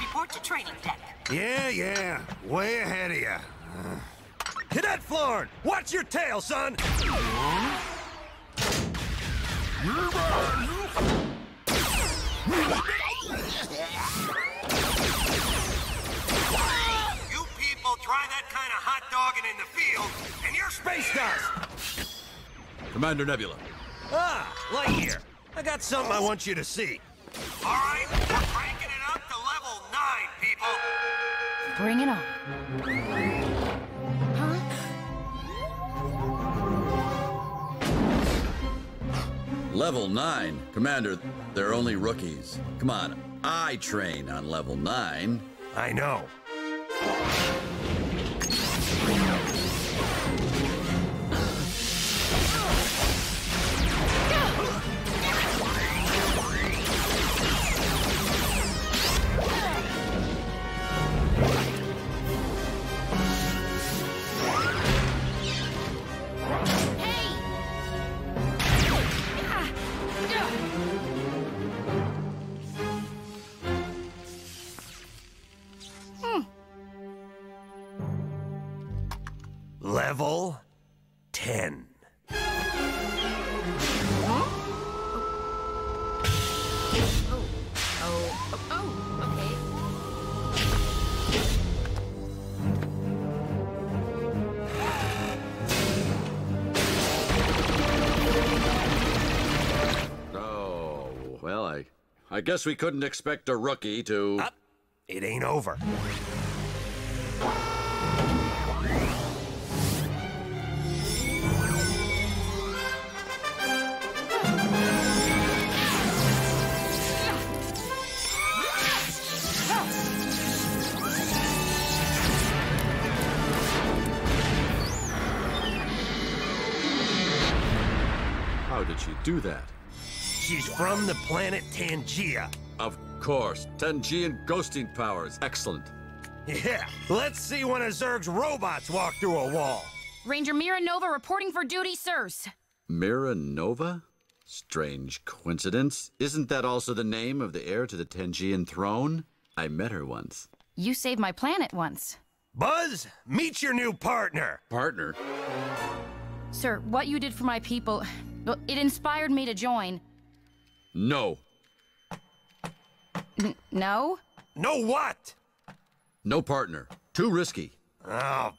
report to training deck. Yeah, yeah. Way ahead of you. Cadet Florin, watch your tail, son! You people try that kind of hot dogging in the field, and you're space dust! Commander Nebula. Ah, Lightyear, I got something I want you to see. All right, Bring it on. Huh? Level 9. Commander, they're only rookies. Come on, I train on level 9. I know. Level 10. Oh, oh, oh, okay. Oh, well, I. I guess we couldn't expect a rookie to. Up. It ain't over. How did she do that? She's from the planet Tangea. Of course, Tangean ghosting powers. Excellent. Yeah, let's see one of Zurg's robots walk through a wall. Ranger Mira Nova reporting for duty, sirs. Mira Nova? Strange coincidence. Isn't that also the name of the heir to the Tangean throne? I met her once. You saved my planet once. Buzz, meet your new partner. Partner? Sir, what you did for my people, well, it inspired me to join. No. N- no? No what? No partner. Too risky. Oh,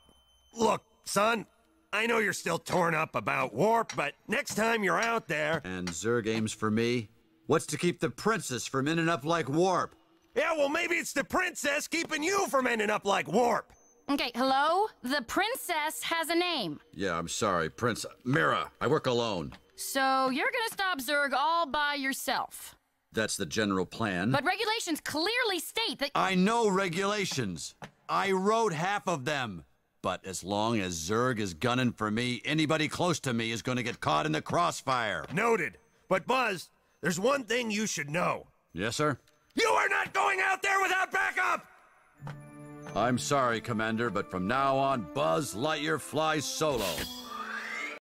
look, son, I know you're still torn up about warp, but next time you're out there. And Zurg aims for me? What's to keep the princess from ending up like Warp? Yeah, well, maybe it's the princess keeping you from ending up like warp. Okay, hello? The princess has a name. Yeah, I'm sorry, Prince. Mira, I work alone. So you're gonna stop Zurg all by yourself. That's the general plan. But regulations clearly state that. I know regulations. I wrote half of them. But as long as Zurg is gunning for me, anybody close to me is going to get caught in the crossfire. Noted. But Buzz, there's one thing you should know. Yes, sir? You are not going out there without backup! I'm sorry, Commander, but from now on, Buzz Lightyear flies solo.